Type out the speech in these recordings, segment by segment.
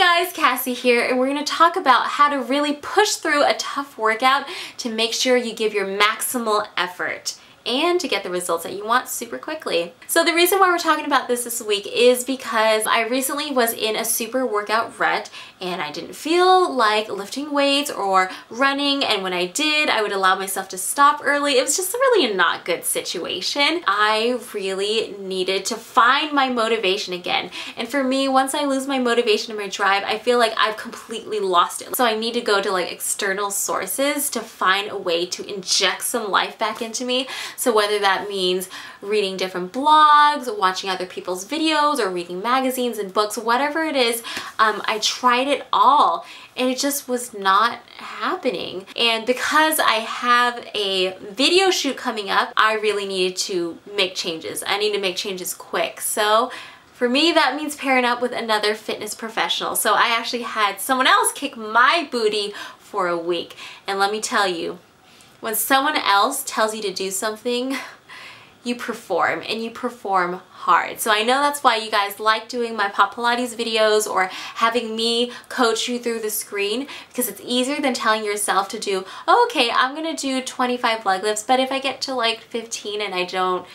guys, Cassey here, and we're going to talk about how to really push through a tough workout to make sure you give your maximal effort and to get the results that you want super quickly. So the reason why we're talking about this this week is because I recently was in a super workout rut and I didn't feel like lifting weights or running and when I did I would allow myself to stop early. It was just really a not good situation. I really needed to find my motivation again and for me once I lose my motivation and my drive I feel like I've completely lost it. So I need to go to like external sources to find a way to inject some life back into me so whether that means reading different blogs, watching other people's videos, or reading magazines and books, whatever it is, um, I tried it all and it just was not happening. And because I have a video shoot coming up, I really needed to make changes. I need to make changes quick. So for me, that means pairing up with another fitness professional. So I actually had someone else kick my booty for a week. And let me tell you, when someone else tells you to do something, you perform and you perform hard. So I know that's why you guys like doing my Pop Pilates videos or having me coach you through the screen because it's easier than telling yourself to do, oh, okay, I'm gonna do 25 leg lifts, but if I get to like 15 and I don't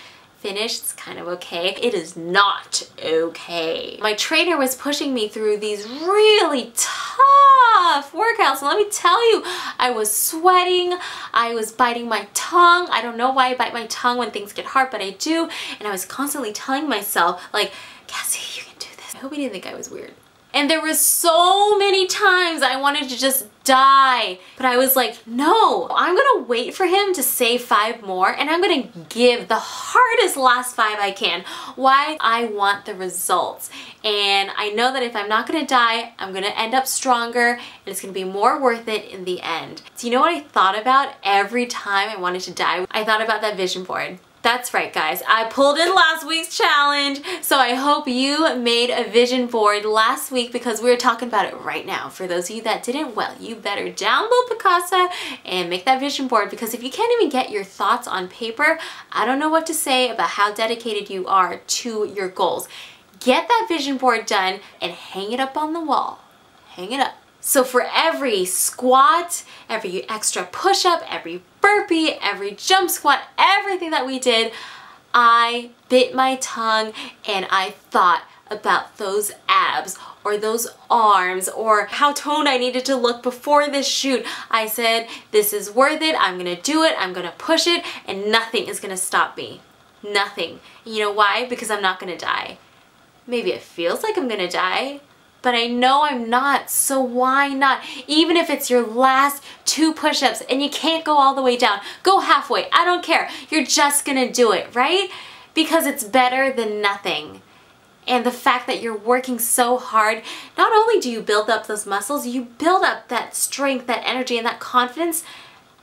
finished, it's kind of okay. It is not okay. My trainer was pushing me through these really tough workouts. And let me tell you, I was sweating. I was biting my tongue. I don't know why I bite my tongue when things get hard, but I do. And I was constantly telling myself, like, Cassey, you can do this. I hope he didn't think I was weird. And there was so many times I wanted to just die. But I was like, no, I'm gonna wait for him to say five more and I'm gonna give the hardest last five I can. Why? I want the results. And I know that if I'm not gonna die, I'm gonna end up stronger and it's gonna be more worth it in the end. Do you know what I thought about every time I wanted to die? I thought about that vision board. That's right guys, I pulled in last week's challenge, so I hope you made a vision board last week because we are talking about it right now. For those of you that didn't, well, you better download Picasa and make that vision board because if you can't even get your thoughts on paper, I don't know what to say about how dedicated you are to your goals. Get that vision board done and hang it up on the wall. Hang it up. So for every squat, every extra push-up, every burpee, every jump squat, everything that we did, I bit my tongue and I thought about those abs or those arms or how toned I needed to look before this shoot. I said, this is worth it, I'm gonna do it, I'm gonna push it, and nothing is gonna stop me. Nothing. You know why? Because I'm not gonna die. Maybe it feels like I'm gonna die, but I know I'm not, so why not? Even if it's your last two push-ups and you can't go all the way down, go halfway, I don't care. You're just gonna do it, right? Because it's better than nothing. And the fact that you're working so hard, not only do you build up those muscles, you build up that strength, that energy, and that confidence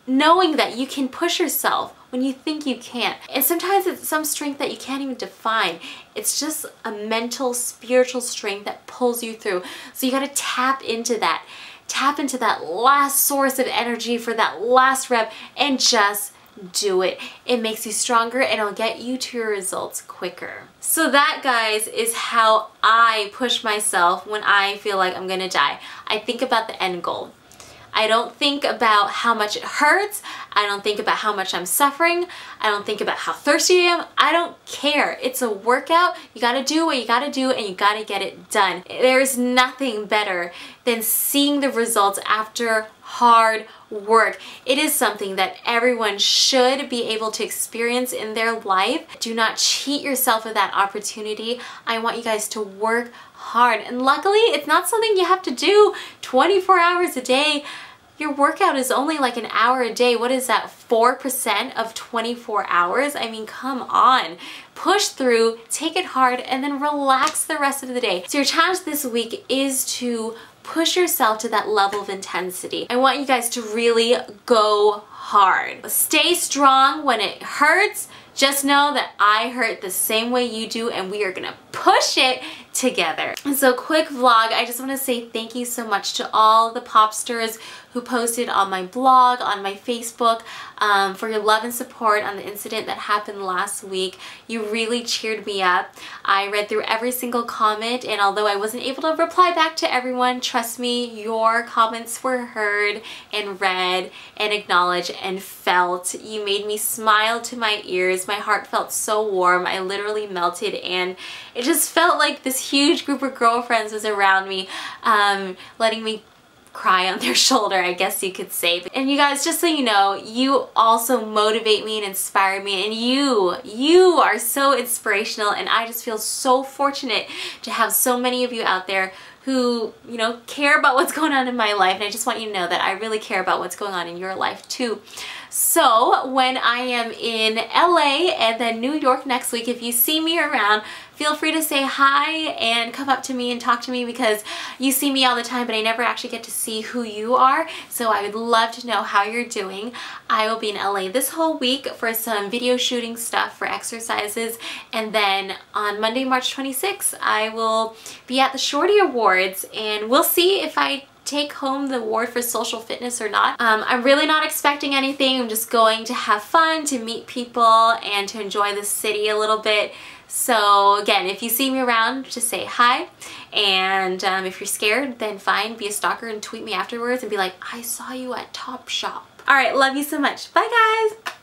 knowing that you can push yourself when you think you can't. And sometimes it's some strength that you can't even define. It's just a mental, spiritual strength that pulls you through. So you gotta tap into that. Tap into that last source of energy for that last rep and just do it. It makes you stronger and it'll get you to your results quicker. So that, guys, is how I push myself when I feel like I'm gonna die. I think about the end goal. I don't think about how much it hurts. I don't think about how much I'm suffering. I don't think about how thirsty I am. I don't care. It's a workout. You gotta do what you gotta do and you gotta get it done. There's nothing better than seeing the results after hard work. It is something that everyone should be able to experience in their life. Do not cheat yourself of that opportunity. I want you guys to work hard. And luckily, it's not something you have to do 24 hours a day. Your workout is only like an hour a day. What is that, 4% of 24 hours? I mean, come on. Push through, take it hard, and then relax the rest of the day. So your challenge this week is to push yourself to that level of intensity. I want you guys to really go hard. Stay strong when it hurts. Just know that I hurt the same way you do and we are gonna push it together. And so quick vlog, I just want to say thank you so much to all the popsters who posted on my blog, on my Facebook, um, for your love and support on the incident that happened last week. You really cheered me up. I read through every single comment and although I wasn't able to reply back to everyone, trust me, your comments were heard and read and acknowledged and felt. You made me smile to my ears. My heart felt so warm. I literally melted and it just felt like huge group of girlfriends was around me, um, letting me cry on their shoulder, I guess you could say. And you guys, just so you know, you also motivate me and inspire me and you, you are so inspirational and I just feel so fortunate to have so many of you out there who, you know, care about what's going on in my life and I just want you to know that I really care about what's going on in your life too. So when I am in LA and then New York next week, if you see me around, feel free to say hi and come up to me and talk to me because you see me all the time but I never actually get to see who you are so I would love to know how you're doing. I will be in LA this whole week for some video shooting stuff for exercises and then on Monday March 26th I will be at the Shorty Awards and we'll see if I take home the award for social fitness or not. Um, I'm really not expecting anything. I'm just going to have fun, to meet people, and to enjoy the city a little bit. So again, if you see me around, just say hi. And um, if you're scared, then fine, be a stalker and tweet me afterwards and be like, I saw you at Topshop. All right, love you so much. Bye guys.